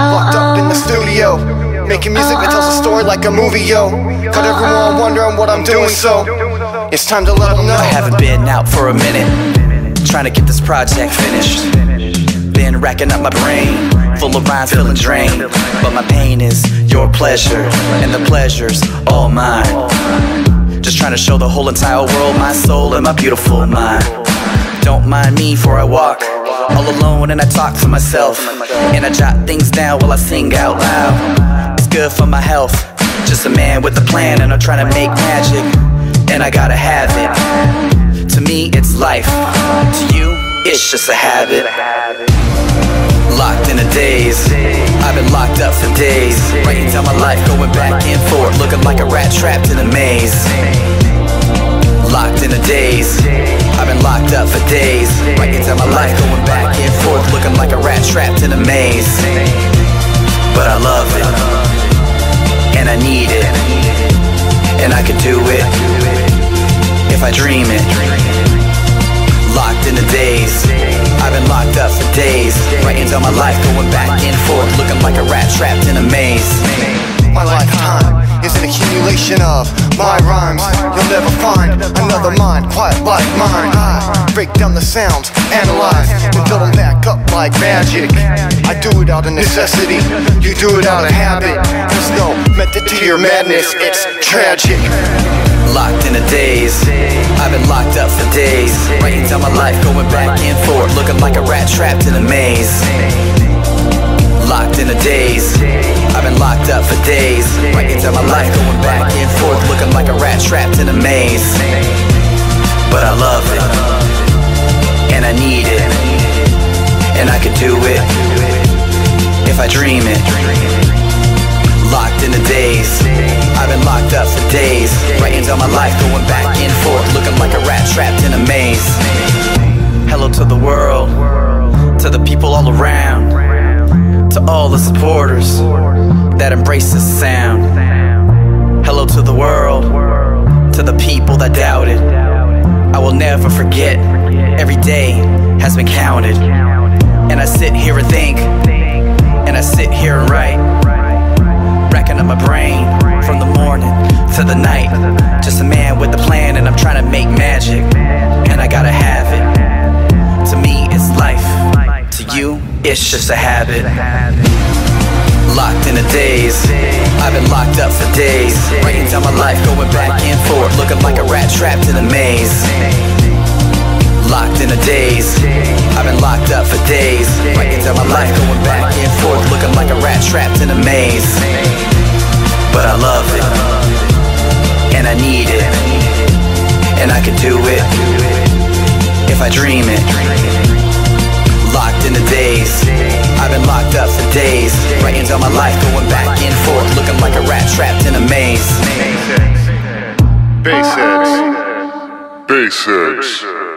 Uh, Locked up in the uh. studio, making music that tells a story like a movie, yo. Got everyone wondering what I'm doing, so it's time to let them know. I haven't been out for a minute, trying to get this project finished. Been racking up my brain, full of rhymes, feeling drained. But my pain is your pleasure, and the pleasure's all mine. Just trying to show the whole entire world my soul and my beautiful mind. Don't mind me for I walk all alone and I talk to myself. And I jot things down while I sing out loud. It's good for my health. Just a man with a plan and I'm trying to make magic. And I gotta have it. To me, it's life. To you, it's just a habit. Locked in a daze. I've been locked up for days. Writing down my life, going back and forth, looking like a rat trapped in a maze. Locked in a daze. Locked up for days. Writing down my life, going back and forth, looking like a rat trapped in a maze. But I love it, and I need it, and I could do it if I dream it. Locked in a daze. I've been locked up for days. Writing down my life, going back and forth, looking like a rat trapped in a maze. My lifetime is an accumulation of my rhymes. You'll never find another mind quite like mine. Break down the sounds, analyze, and build them back up like magic. I do it out of necessity, you do it out of habit. There's no method to your madness, it's tragic. Locked in a daze. I've been locked up for days. Writing down my life, going back and forth, looking like a rat trapped in a maze. Locked in a daze. I've been locked up for days. Writing down my life, going back and forth, looking like a rat trapped in a maze. But I love it, I need it, and I could do it if I dream it. Locked in a daze. I've been locked up for days. Writing down my life, going back and forth, looking like a rat trapped in a maze. Hello to the world, to the people all around, to all the supporters that embrace this sound. Hello to the world, to the people that doubted. I will never forget, every day has been counted. And I sit here and think, and I sit here and write racking up my brain from the morning to the night. Just a man with a plan, and I'm trying to make magic, and I gotta have it. To me, it's life. To you, it's just a habit. Locked in a daze. I've been locked up for days. Writing down my life, going back and forth, looking like a rat trapped in a maze. Locked in a daze. I've been locked up for days. Writing down my life, going back and forth, looking like a rat trapped in a maze. But I love it, and I need it, and I could do it if I dream it. Locked in a daze. I've been locked up for days. Writing down my life, going back and forth, looking like a rat trapped in a maze. Basics. Basics.